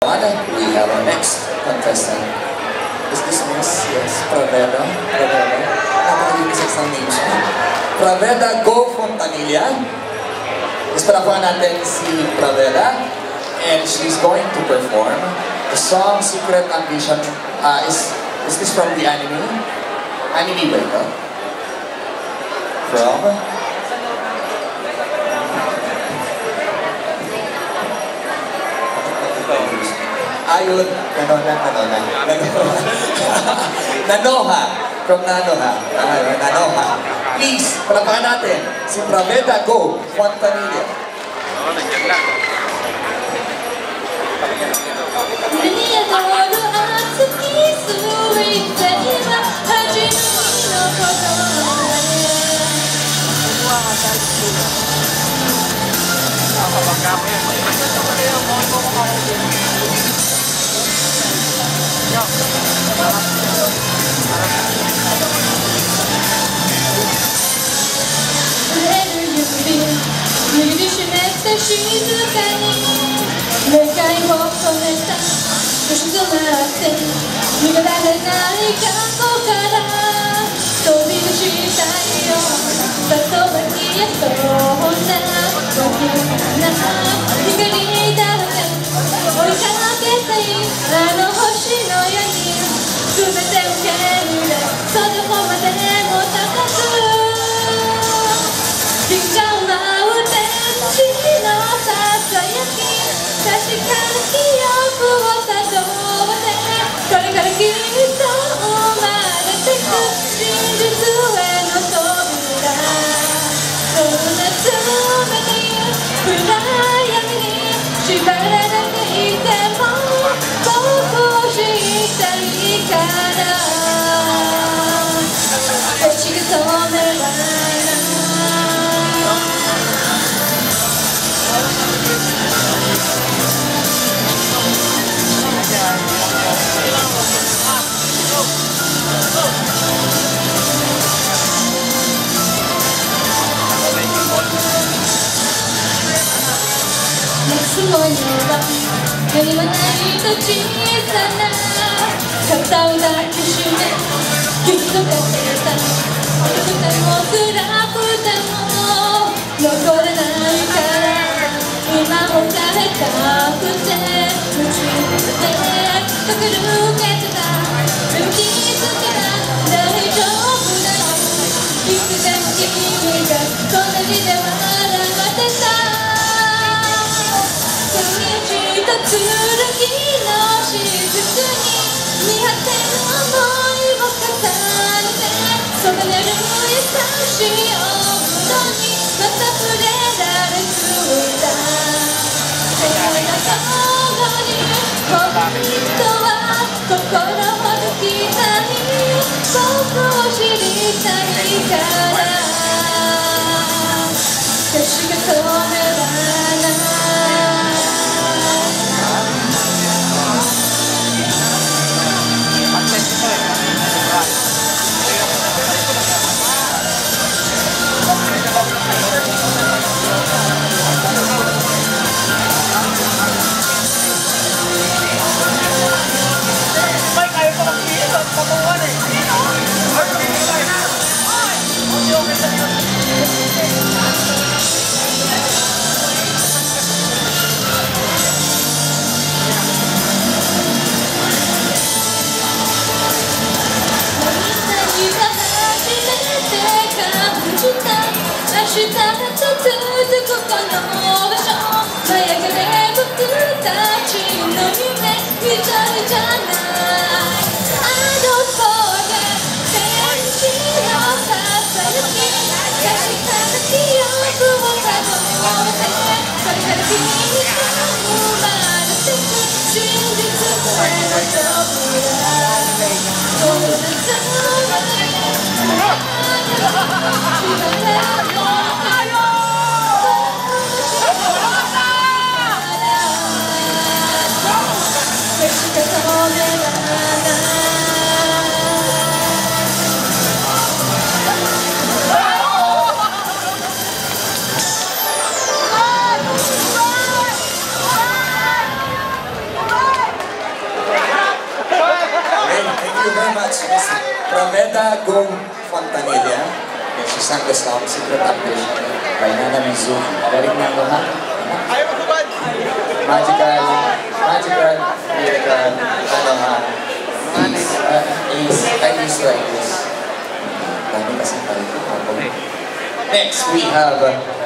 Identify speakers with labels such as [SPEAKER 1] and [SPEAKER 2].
[SPEAKER 1] We have our next contestant. Is this Miss? Yes, Praveda. Praveda. Napakalinis ang name siya. Praveda Go Fontanilla. Is palakuan natin si Praveda. And she's going to perform the song Secret Ambition. Uh, is, is this from the anime? Anime ba ito? From? Ayun, Nanonan, Nanonan. Nanoha. Nanoha. From Nanoha. Nanoha. Nanoha. Please, palapakan natin. Si Prabeta Go, Juan
[SPEAKER 2] Tanilla. Oo, nandiyan lang. Many are the ones who are so easily して静かに願いを込めた。星空って逃げられない過去から。は何もないと小さな肩を抱きしめぎゅっとかけた二人も辛くても残雫に見果てぬ想いを重ねてそがれる優しい温度にまた触れられついたそんな頃に本当は心ほどきない僕を知りたいから星が止め明日と続くこの場所まやかで僕たちの夢みたいじゃない I don't forget 天使のささやき確かな記憶をたどってこれから君に生まれてく真実への扉
[SPEAKER 1] Alameda Gong Fontanilla, Jesus ang Gustavo Secretary, Kainana Mizuki, galing Mizu lahat.
[SPEAKER 3] Ayaw magubad!
[SPEAKER 1] Magical, magical, miracle, ano is, is, I is like this. Next, we have uh,